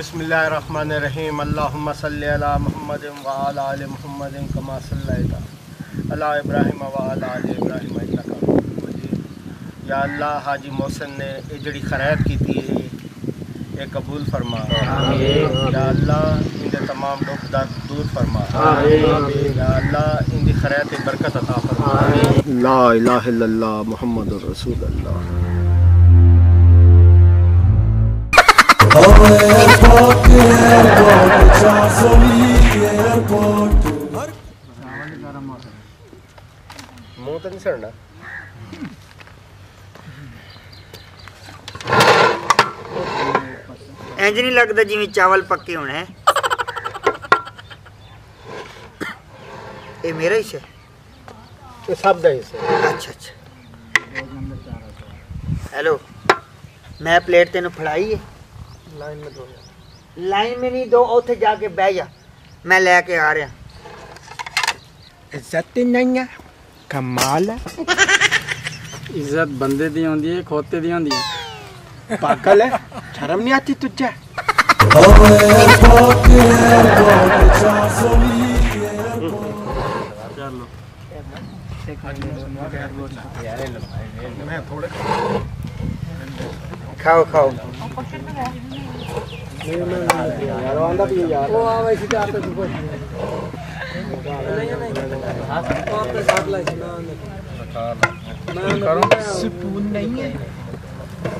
बिस्मिल्लाहिर्रहमानिर्रहीम। अल्लाहुम्मा सल्लि अला मुहम्मदिन व अला आलि मुहम्मदिन कमा सल्लैता अला इब्राहिम व अला आलि इब्राहिम या अल्लाह हाजी मोहसिन ने जड़ी खैरात की थी ये कबूल फरमा। या अल्लाह तमाम दुख दर्द दूर फरमा। या अल्लाह इनकी खैरात बरकत अता फरमा। ला इलाहा इल्लल्लाह मुहम्मदुर रसूलुल्लाह। ਮੂੰਹ ਤਾਂ ਨਹੀਂ ਸੜਨਾ ਇੰਜ ਨਹੀਂ ਲੱਗਦਾ ਜਿਵੇਂ ਚਾਵਲ ਪੱਕੇ ਹੋਣੇ। ਹੈ ਇਹ ਮੇਰਾ ਹੀ ਹੈ ਇਹ ਸਭ ਦਾ ਹਿੱਸਾ ਅੱਛਾ ਅੱਛਾ। ਹੈਲੋ ਮੈਂ ਪਲੇਟ ਤੈਨੂੰ ਫੜਾਈ ਹੈ ਲਾਈਨ ਮੇ ਦੋ ਲਾਈਨ ਮੇ ਨਹੀਂ ਦੋ ਉੱਥੇ ਜਾ ਕੇ ਬਹਿ ਜਾ। ਮੈਂ ਲੈ ਕੇ ਆ ਰਿਹਾ। ਇੱਜ਼ਤ ਨਹੀਂ ਹੈ ਕਮਾਲ ਹੈ ਇੱਜ਼ਤ ਬੰਦੇ ਦੀ ਹੁੰਦੀ ਹੈ ਖੋਤੇ ਦੀ ਹੁੰਦੀ ਹੈ। ਪਾਗਲ ਹੈ ਸ਼ਰਮ ਨਹੀਂ ਆਤੀ ਤੁਝੇ? ਖਾਓ ਖਾਓ।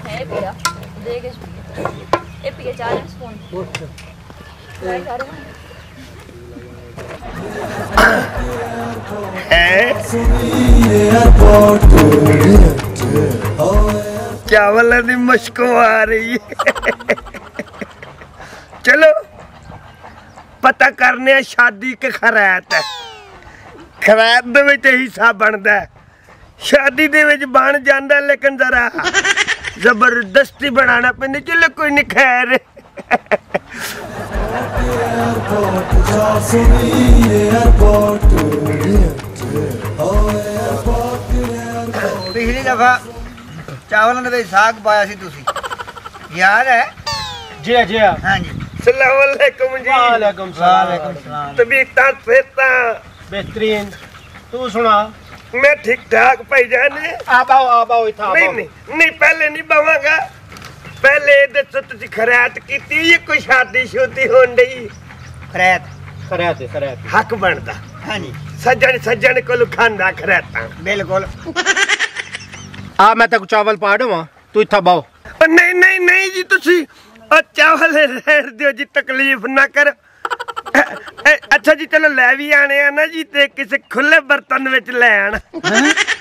ਹੈ ਪਿਆ ਦੇ ਕੇ ਇਹ ਪੀ ਕੇ ਚਾਹ ਲੈ ਸਪੂਨ ਟਰਾਈ ਕਰ ਚਾਵਲਾਂ ਦੀ ਮੁਸ਼ਕੋ ਆ ਰਹੀ ਹੈ ਚਲੋ। ਪਤਾ ਕਰਨੇ ਆ ਸ਼ਾਦੀ ਕਿ ਖਰਾਤ ਹੈ। ਖਰਾਤ ਦੇ ਵਿੱਚ ਹਿੱਸਾ ਬਣਦਾ ਹੈ। ਸ਼ਾਦੀ ਦੇ ਵਿੱਚ ਬਣ ਜਾਂਦਾ ਲੇਕਿਨ ਜ਼ਰਾ ਜ਼ਬਰਦਸਤੀ ਬਣਾਉਣਾ ਪੈਂਦਾ ਚਲੋ ਕੋਈ ਨਹੀਂ ਖੈਰ। ਪਿਛਲੀ ਦਫਾ ਚਾਵਲਾਂ ਦੇ ਵਿੱਚ ਸਾਗ ਪਾਇਆ ਸੀ ਤੁਸੀਂ। ਯਾਦ ਹੈ? ਜੀ ਜੀ ਹਾਂਜੀ। ਸਲਾਮ ਅਲੈਕੁਮ ਜੀ। ਵਾਲੇਕੁਮ ਵਾਲੇਕੁਮ ਸਲਾਮ ਤਬੀਅਤਾਂ ਸਿਹਤਾਂ। ਬਿਹਤਰੀਨ। ਤੂੰ ਸੁਣਾ। ਮੈਂ ਠੀਕ ਠਾਕ ਭਾਈ ਜਾਨੇ। ਆਬਾਓ ਆਬਾਓ ਇਥਾ ਨਹੀਂ ਨਹੀਂ ਨਹੀਂ ਪਹਿਲੇ ਨਹੀਂ ਬਵਾਂਗਾ। ਪਹਿਲੇ ਇਹਦੇ ਤੋਂ ਤੁਸੀਂ ਖਰਾਤ ਕੀਤੀ ਇਹ ਕੋਈ ਸ਼ਾਦੀ ਸ਼ੁਦੀ ਹੋਣ ਡਈ? ਖਰਾਤ ਖਰਿਆਤੇ ਖਰਿਆਤੇ ਹੱਕ ਬਣਦਾ। ਹਾਂਜੀ। ਸੱਜਣ ਸੱਜਣ ਕੋਲ ਖਾਂਦਾ ਖਰਾਤਾਂ ਬਿਲਕੁਲ। ਆ ਮੈਂ ਤੈਨੂੰ ਚਾਵਲ ਪਾ ਦਵਾਂ। ਤੂੰ ਇੱਥਾ ਬਾਓ। ਨਹੀਂ ਨਹੀਂ ਨਹੀਂ ਜੀ ਤੁਸੀਂ ਉਹ ਚਾਵਲ ਰਹਿਣ ਦਿਓ ਜੀ ਤਕਲੀਫ ਨਾ ਕਰ ਅ- ਅ- ਅੱਛਾ ਜੀ ਚਲੋ ਲੈ ਵੀ ਆਣੇ ਆ ਨਾ ਜੀ ਤੇ ਕਿਸੇ ਖੁੱਲੇ ਬਰਤਨ ਵਿੱਚ ਲੈ ਆਣ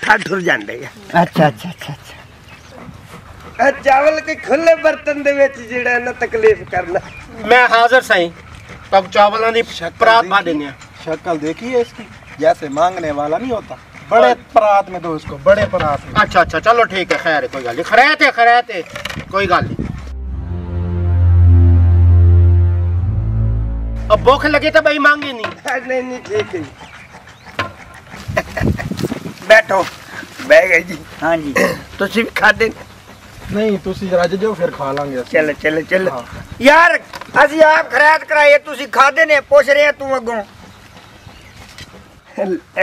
ਠਾਠੁਰ ਜਾਂਦੇ ਆ ਅੱਛਾ ਅੱਛਾ ਅੱਛਾ ਅੱਛਾ ਇਹ ਚਾਵਲ ਕੇ ਖੁੱਲੇ ਬਰਤਨ ਦੇ ਵਿੱਚ ਜਿਹੜਾ ਨਾ ਤਕਲੀਫ ਕਰਨਾ मैं हाजिर सही तब चावलों की परात पा देने शक्ल देखी है इसकी जैसे मांगने वाला नहीं होता बड़े परात में दो इसको बड़े परात में अच्छा अच्छा चलो ठीक है खैर है कोई गल नहीं खरैत है खरैत है कोई गल नहीं अब भूख लगे तो भाई मांगे नहीं ਨਹੀਂ ਨਹੀਂ ਠੀਕ ਹੈ ਬੈਠੋ ਬਹਿ ਗਏ ਜੀ ਹਾਂਜੀ ਤੁਸੀਂ ਵੀ ਖਾਦੇ नहीं तुसी रज जाओ फिर खा लांगे ਅਸੀਂ। ਚੱਲ ਚੱਲ ਚੱਲ ਯਾਰ ਅਸੀਂ ਆਪ ਖਰਾਤ ਕਰਾਏ ਤੁਸੀਂ ਖਾਦੇ ਨੇ ਪੁੱਛ ਰਹੇ ਆ ਤੂੰ ਅੱਗੋਂ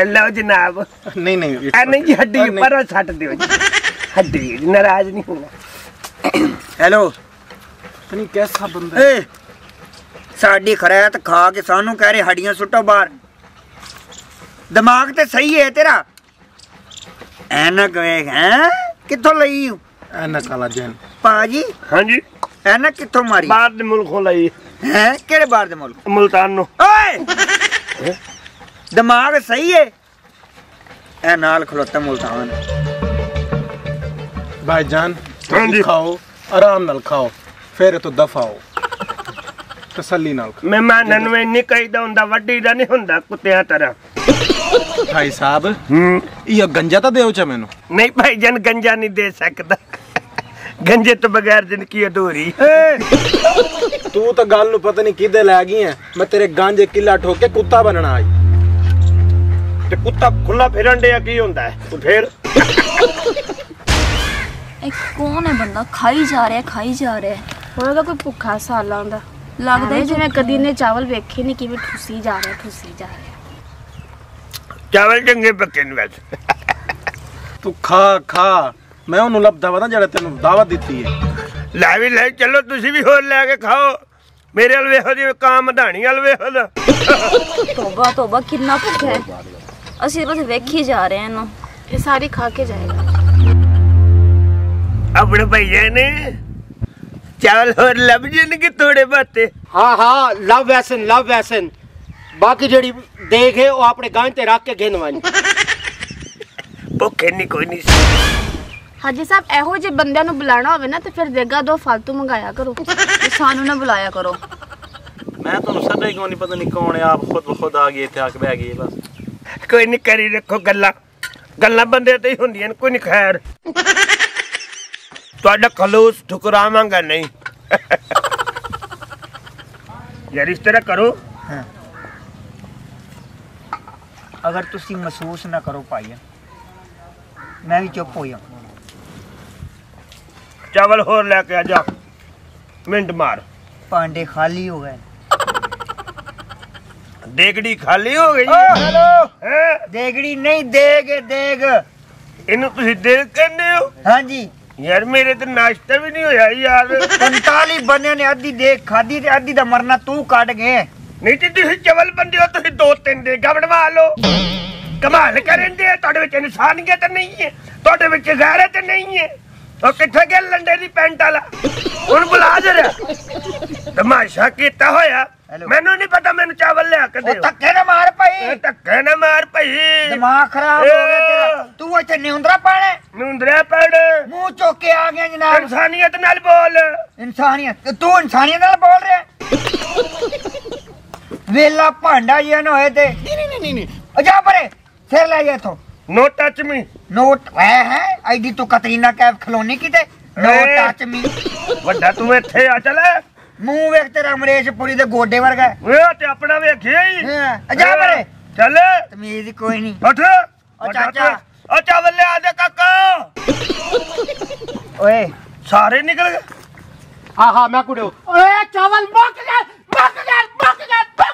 ਲਓ ਜਨਾਬ नहीं नहीं ਆ ਨਹੀਂ ਜੀ ਹੱਡੀ ਪਰ ਛੱਟ ਦਿਓ ਜੀ ਹੱਡੀ ਜੀ, ਨਾਰਾਜ਼ ਨਹੀਂ ਹੋਣਾ ਹੈਲੋ नहीं कैसा बंदा ਏ ਸਾਡੀ ਖਰੈਤ ਖਾ ਕੇ ਸਾਨੂੰ ਕਹਿ ਰਹੇ ਹੱਡੀਆਂ ਸੁੱਟੋ ਬਾਹਰ। ਦਿਮਾਗ ਤੇ ਸਹੀ ਹੈ ਤੇਰਾ। ਐਨਕ ਵੇਖ ਹੈ? ਕਿੱਥੋਂ ਲਈ ਐਨਕ ਵਾਲਾ ਜੈਨ। ਪਾਜੀ ਹਾਂਜੀ। ਐਨਕ ਕਿੱਥੋਂ ਮਾਰੀ? ਬਾਹਰ ਦੇ ਮੁਲਕੋਂ ਲਈ। ਹੈ? ਕਿਹੜੇ ਬਾਹਰ ਦੇ ਮੁਲਕ? ਮਲਤਾਨ ਨੂੰ। ਓਏ! ਦਿਮਾਗ ਸਹੀ ਹੈ ਇਹ ਨਾਲ ਖਲੋਤਾ ਮਲਤਾਨ। ਭਾਈ ਜਾਨ ਖਾਓ ਆਰਾਮ ਨਾਲ ਖਾਓ ਫਿਰ ਤੋਂ ਦਫਾਓ ਤਸੱਲੀ ਨਾਲ ਖਾ। ਨੂੰ ਇੰਨੀ ਕਹੀਦਾ ਹੁੰਦਾ ਵੱਡੀ ਦਾ ਨਹੀਂ ਹੁੰਦਾ ਕੁੱਤਿਆਂ ਤਰ੍ਹਾਂ। ਭਾਈ ਸਾਹਿਬ ਹੂੰ। ਇਹ ਗੰਜਾ ਤਾਂ ਦਿਓ ਚ ਮੈਨੂੰ। ਨਹੀਂ ਭਾਈ ਜਨ ਗੰਜਾ ਨਹੀਂ ਦੇ ਸਕਦਾ। ਗੰਜੇ ਤੋਂ ਬਗੈਰ ਜ਼ਿੰਦਗੀ ਅਧੂਰੀ। ਤੂੰ ਤਾਂ ਗੱਲ ਨੂੰ ਪਤਾ ਨਹੀਂ ਕਿੱਦੇ ਲੈ ਗਈ ਐ। ਮੈਂ ਤੇਰੇ ਗਾਂਜੇ ਕਿੱਲਾ ਠੋਕ ਕੇ ਕੁੱਤਾ ਬਣਨਾ ਆਈ। ਤੇ ਕੁੱਤਾ ਖੁੱਲਾ ਫਿਰਨ ਡਿਆ ਕੀ ਹੁੰਦਾ ਤੂੰ ਫੇਰ? ਇਹ ਕੌਣ ਹੈ ਬੰਦਾ? ਖਾਈ ਜਾ ਰਿਹਾ ਖਾਈ ਜਾ ਰਿਹਾ। ਹੋਏਗਾ ਕੋਈ ਭੁੱਖਾ ਸਾਲਾ ਹੁੰਦਾ। ਲੱਗਦਾ ਹੈ ਜਿਵੇਂ ਕਦੀ ਨੇ ਚਾਵਲ ਵੇਖੇ ਨਹੀਂ ਕਿਵੇਂ ਠੁੱਸੀ ਜਾ ਰਿਹਾ ਠੁੱਸੀ ਜਾ ਰਿਹਾ। ਚਾਵਲ ਚੰਗੇ ਪੱਕੇ ਨੇ ਵੈਸੇ। ਤੂੰ ਖਾ ਖਾ। ਮੈਂ ਉਹਨੂੰ ਲੱਭਦਾ ਵਾ ਨਾ ਜਿਹੜਾ ਤੈਨੂੰ ਦਾਵਤ ਦਿੱਤੀ ਹੈ। ਲੈ ਵੀ ਲੈ ਚਲੋ ਤੁਸੀਂ ਵੀ ਹੋਰ ਲੈ ਕੇ ਖਾਓ। ਮੇਰੇ ਵੱਲ ਵੇਖੋ ਜਿਵੇਂ ਕਾਂ ਮਧਾਣੀ ਵੱਲ ਵੇਖੋ ਦਾ ਤੋਬਾ ਤੋਬਾ ਕਿੰਨਾ ਭੁੱਖਾ ਹੈ। ਅਸੀਂ ਬਸ ਵੇਖੀ ਜਾ ਰਹੇ ਹਾਂ ਇਹਨੂੰ। ਇਹ ਸਾਰੀ ਖਾ ਕੇ ਜਾਏਗਾ। ਆਪਣੇ ਭਈਏ ਨੇ ਚਾਵਲ ਹੋਰ ਲੱਭ ਜਾਣਗੇ ਥੋੜੇ ਬਾਤੇ ਹਾਂ ਹਾਂ ਲਵ ਵੈਸਨ ਲਵ ਵੈਸਨ ਬਾਕੀ ਜਿਹੜੀ ਦੇਖ ਹੈ ਉਹ ਆਪਣੇ ਗਾਂ ਤੇ ਰੱਖ ਕੇ ਗਿਣਵਾਨੀ ਭੁੱਖੇ ਨਹੀਂ ਕੋਈ ਨਹੀਂ ਸੀ। ਹਾਜੀ ਸਾਹਿਬ ਇਹੋ ਜਿਹੇ ਬੰਦਿਆਂ ਨੂੰ ਬੁਲਾਣਾ ਹੋਵੇ ਨਾ ਤੇ ਫਿਰ ਦੇਗਾ ਦੋ ਫालतू ਮੰਗਾਇਆ ਕਰੋ। ਤੇ ਸਾਨੂੰ ਨਾ ਬੁਲਾਇਆ ਕਰੋ। ਮੈਂ ਤੁਹਾਨੂੰ ਸਦਾ ਹੀ ਕਿਉਂ ਨਹੀਂ ਪਤਾ ਨਹੀਂ ਕੌਣ ਹੈ ਆਪ ਖੁਦ ਖੁਦ ਆ ਗਏ ਇੱਥੇ ਆ ਕੇ ਬਹਿ ਗਏ ਬਸ। ਕੋਈ ਨਹੀਂ ਕਰੀ ਰੱਖੋ ਗੱਲਾਂ। ਗੱਲਾਂ ਬੰਦੇ ਤੇ ਹੀ ਹੁੰਦੀਆਂ ਨੇ ਕੋਈ ਨਹੀਂ ਖੈਰ। ਤੁਹਾਡਾ ਖਲੂਸ ਠੁਕਰਾਵਾਂਗਾ ਨਹੀਂ। ਯਾਰ ਇਸ ਤਰ੍ਹਾਂ ਕਰੋ। ਅਗਰ ਤੁਸੀਂ ਮਹਿਸੂਸ ਨਾ ਕਰੋ ਭਾਈ। ਮੈਂ ਵੀ ਚੁੱਪ ਹੋ। ਜਾ ਚਾਵਲ ਹੋਰ ਲੈ ਕੇ ਆ ਜਾ। ਮਿੰਟ ਮਾਰ। ਭਾਂਡੇ ਖਾਲੀ ਹੋ ਗਏ। ਦੇਗੜੀ ਖਾਲੀ ਹੋ ਗਈ। ਹੈਲੋ। ਹੈ? ਦੇਗੜੀ ਨਹੀਂ ਦੇਗ ਦੇਗ। ਇਹਨੂੰ ਤੁਸੀਂ ਦੇਗ ਕਹਿੰਦੇ ਹੋ। ਹਾਂਜੀ। ਯਾਰ ਮੇਰੇ ਤੇ ਨਾਸ਼ਤਾ ਵੀ ਨਹੀਂ ਹੋਇਆ ਯਾਰ। 45 ਬੰਦਿਆਂ ਨੇ ਅੱਧੀ ਦੇਗ ਖਾਦੀ ਤੇ ਅੱਧੀ ਦਾ ਮਰਨਾ ਤੂੰ ਕੱਢ ਗਏ ਨਹੀਂ ਤੇ ਤੁਸੀਂ ਚਵਲ ਬੰਦੇ ਹੋ ਤੁਸੀਂ ਦੋ ਤਿੰਨ ਦੇ ਗਵੜਵਾ ਲਓ। ਕਮਾਲ ਕਰਨ ਦੇ ਤੁਹਾਡੇ ਵਿੱਚ ਇਨਸਾਨੀਅਤ ਨਹੀਂ ਹੈ ਤੁਹਾਡੇ ਵਿੱਚ ਗੈਰਤ ਨਹੀਂ ਹੈ। ਉਹ ਕਿੱਥੇ ਗਿਆ ਲੰਡੇ ਦੀ ਪੈਂਟ ਵਾਲਾ? ਹੁਣ ਬੁਲਾ ਜਰਾ। ਤਮਾਸ਼ਾ ਕੀਤਾ ਹੋਇਆ. ਮੈਨੂੰ ਨਹੀਂ ਪਤਾ ਮੈਨੂੰ ਚਾਵਲ ਲਿਆ ਕੇ ਉਹ ਦਿਓ। ਧੱਕੇ ਨਾ ਮਾਰ ਭਾਈ। ਧੱਕੇ ਨਾ ਮਾਰ ਭਈ। ਦਿਮਾਗ ਖਰਾਬ ਹੋ ਗਿਆ ਤੇਰਾ। ਤੂੰ ਇੱਥੇ ਨਿਉਂਦਰਾ ਪਾਣੇ ਮੁੰਦਰਿਆ ਪੜ ਮੂੰਹ ਚੁੱਕ ਕੇ ਆ ਗਿਆ ਜਨਾਬ। ਇਨਸਾਨੀਅਤ ਨਾਲ ਬੋਲ। ਇਨਸਾਨੀਅਤ। ਤੇ ਇਨਸਾਨੀਅਤ ਨਾਲ ਬੋਲ ਰਿਹਾ? ਵੇਲਾ ਭਾਂਡਾ ਜਿਹਾ ਨਾ ਹੋਏ ਤੇ। ਨਹੀਂ ਨਹੀਂ ਨਹੀਂ ਨਹੀਂ। ਜਾ ਪਰੇ ਫਿਰ ਲੈ ਜਾ ਇਥੋਂ। ਨੋ ਟੱਚ ਮੀ ਨੋਟ ਹੈ ਹੈ? ਆਈਡੀ ਤੋਂ ਕਤਰੀਨਾ ਕੈਫ ਖਲੋਨੀ ਕਿਤੇ? ਨੋ। ਟੱਚ ਮੀ ਵੱਡਾ ਤੂੰ ਇੱਥੇ ਆ ਚੱਲ। ਮੂੰਹ ਵੇਖ ਤੇਰਾ ਅਮਰੇਸ਼ ਪੁਰੀ ਦੇ ਗੋਡੇ ਵਰਗਾ। ਓਏ ਤੇ ਆਪਣਾ ਵੇਖਿਆ ਹੀ। ਹਾਂ, ਜਾ ਪਰੇ ਚੱਲ। ਤਮੀਜ਼ ਹੀ ਕੋਈ ਨਹੀਂ। ਉੱਠ। ਓ ਚਾਚਾ। ਓ ਚਾਵਲ ਲਿਆ ਦੇ ਕਾਕਾ। ਓਏ। ਸਾਰੇ ਨਿਕਲ ਗਏ। ਹਾਂ ਹਾਂ ਮੈਂ ਕੁੜਿਓ। ਓਏ ਚਾਵਲ ਮੁੱਕ ਗਏ ਮੁੱਕ ਗਏ ਮੁੱਕ ਗਏ।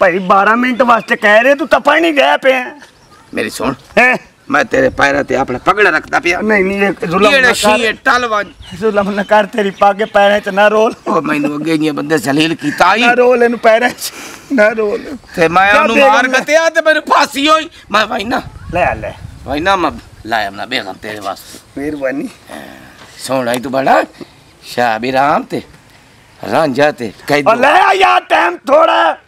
ਭਾਈ 12 ਮਿੰਟ ਵਾਸਤੇ ਕਹਿ ਰਹੇ ਤੂੰ ਤਪਾ ਨਹੀਂ ਗਿਆ ਪਿਆ। ਮੇਰੀ ਸੁਣ। ਹੈ? ਮੈਂ ਤੇਰੇ ਪੈਰਾਂ ਤੇ ਆਪਣਾ ਪਗੜਾ ਰੱਖਦਾ ਪਿਆ। ਨਹੀਂ ਨਹੀਂ ਇਹ ਜ਼ੁਲਮ ਨਾ ਕਰ ਟਲਵਾ? ਜ਼ੁਲਮ ਨਾ ਕਰ ਤੇਰੀ ਪੱਗ ਪੈਰਾਂ 'ਚ ਨਾ ਰੋਲ। ਉਹ ਮੈਨੂੰ ਅੱਗੇ ਨਹੀਂ ਬੰਦੇ ਜ਼ਲੀਲ ਕੀਤਾ ਹੀ ਨਾ ਰੋਲ ਇਹਨੂੰ ਪੈਰਾਂ 'ਚ ਨਾ ਰੋਲ। ਤੇ ਮੈਂ ਉਹਨੂੰ ਮਾਰ ਲੈ। ਗਤਿਆ ਤੇ ਮੈਨੂੰ ਫਾਂਸੀ ਹੋਈ। ਮੈਂ ਵਾਈਨਾ ਲੈ ਲੈ। ਵਾਈਨਾ ਮੈਂ ਲਾਇਆ ਨਾ ਬੇਗਮ ਤੇਰੇ ਵਾਸਤੇ। ਮਿਹਰਬਾਨੀ। ਸੋਹਣਾ ਹੀ ਤੂੰ ਬੜਾ। ਸ਼ਾਬੀ ਰਾਮ ਤੇ ਰਾਂਝਾ ਤੇ ਕੈਦੂ। ਲੈ ਆ ਯਾਰ ਟਾਈਮ ਥੋੜਾ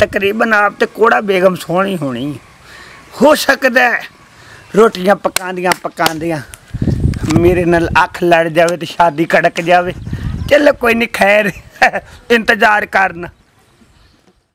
ਤਕਰੀਬਨ ਆਪ ਤੇ ਕੋੜਾ ਬੇਗਮ ਸੋਹਣੀ ਹੋਣੀ। ਹੋ ਸਕਦਾ ਰੋਟੀਆਂ ਪਕਾਉਂਦੀਆਂ ਪਕਾਉਂਦੀਆਂ ਮੇਰੇ ਨਾਲ ਅੱਖ ਲੜ ਜਾਵੇ ਤੇ ਸ਼ਾਦੀ ਕੜਕ ਜਾਵੇ। ਚੱਲ ਕੋਈ ਨਹੀਂ ਖੈਰ, ਇੰਤਜ਼ਾਰ ਕਰਨਾ।